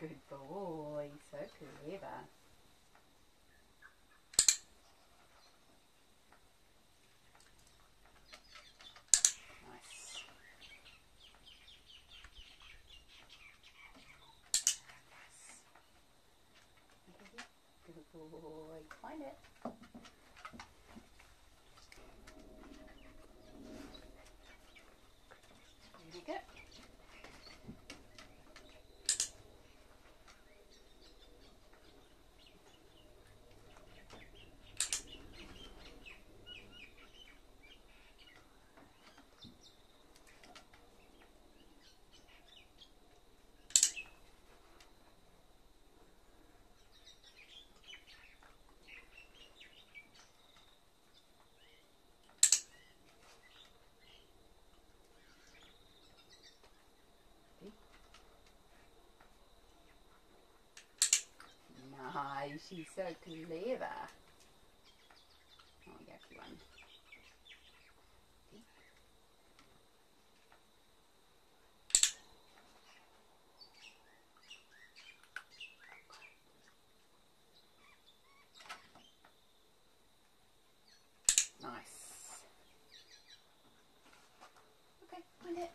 Good boy, so clever. Boy, find it. Very good. She's so clever. Oh, yucky one. Nice. Okay, find it.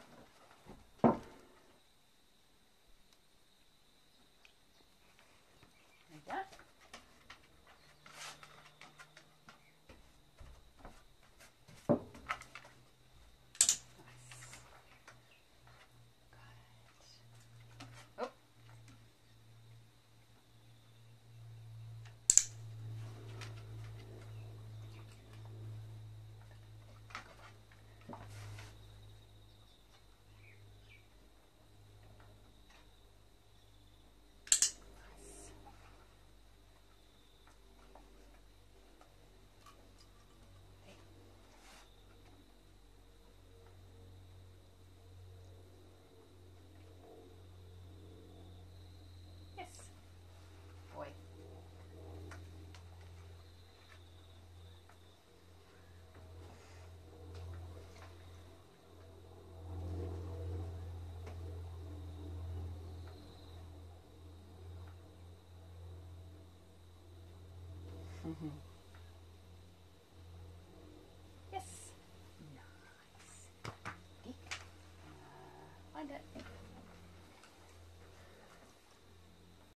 There you go. Nice. Good. Oh. Nice. Yes. Boy. Mm-hmm. Yes. Nice. Uh, find it.